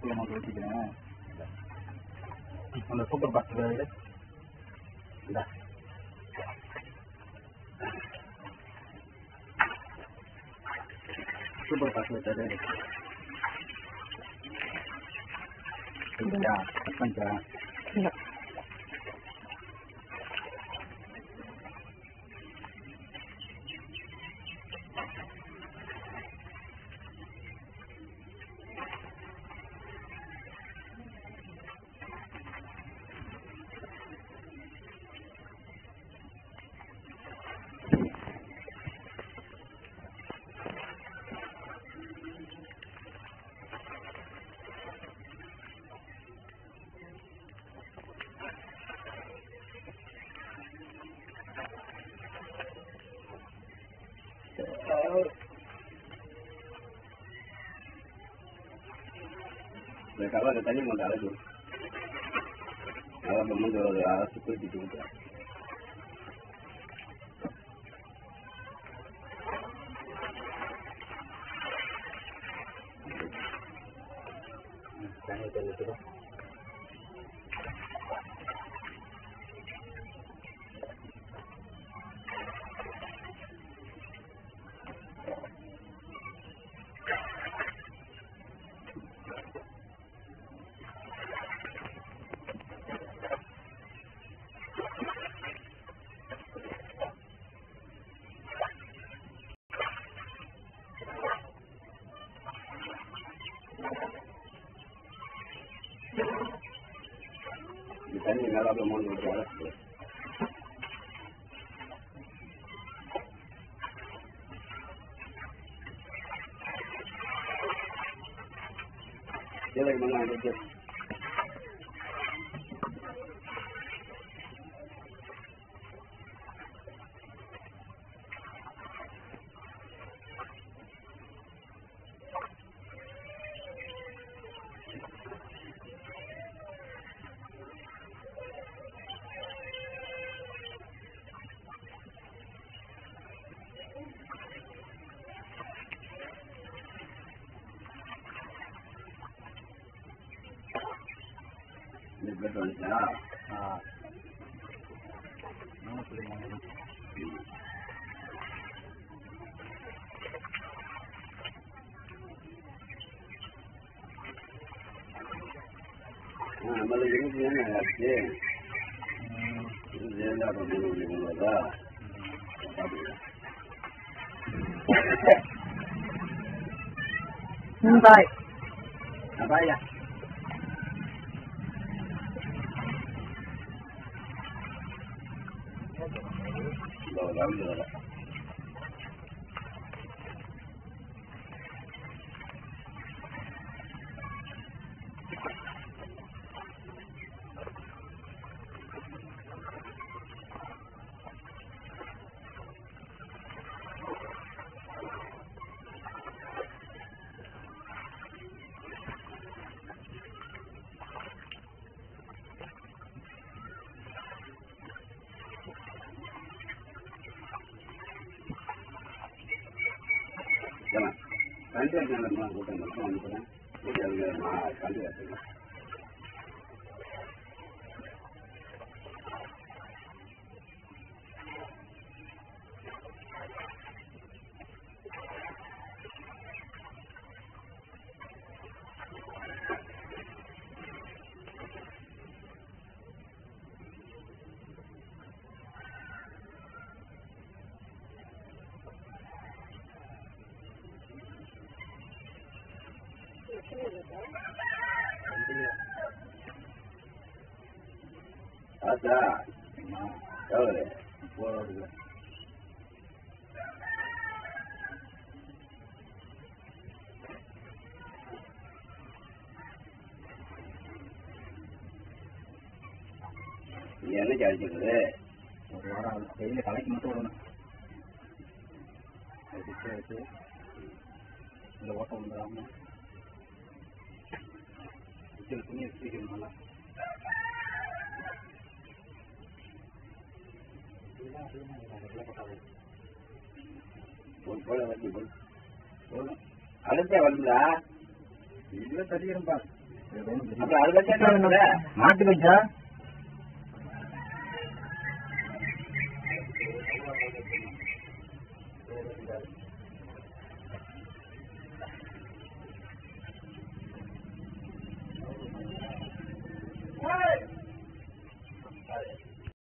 ஊற்றிக்கிறேன் அந்த super box வேறு சூப்பர் பாக்ஸ் சார் சரியா பண்ணிக்கிறேன் இந்த கவலை தண்ணி கொண்டு அழைச்சு அவர் வந்து ஒரு அரசு குறிப்பிட்டு depending on the amount of gas. Yeah, like, man, I just இந்த பிளட் வந்துச்சா இருபத்தி தானே ஆச்சு? இருபத்தி ஏழு அப்போ மூணு புள்ளி 老两个了。ஏன்னா கண்டு கூட்டம் மட்டும் அனுப்புகிறேன் கூட்டி அவங்க நான் Ada. Tahu deh. Walau juga. ഇയാള് വിചാരിച്ചത് ഒരുപാട് ആൾക്കാർ കളയ്ക്കുമ്പോൾ തോന്നണം അതിച്ച് ഓട്ടം ഉണ്ടാകുമ്പോൾ அதுக்கு துணி போல வருங்களா இல்லை தட்டிக்கிறேன் அப்புறம் அது வச்சா என்ன பண்ணுவ?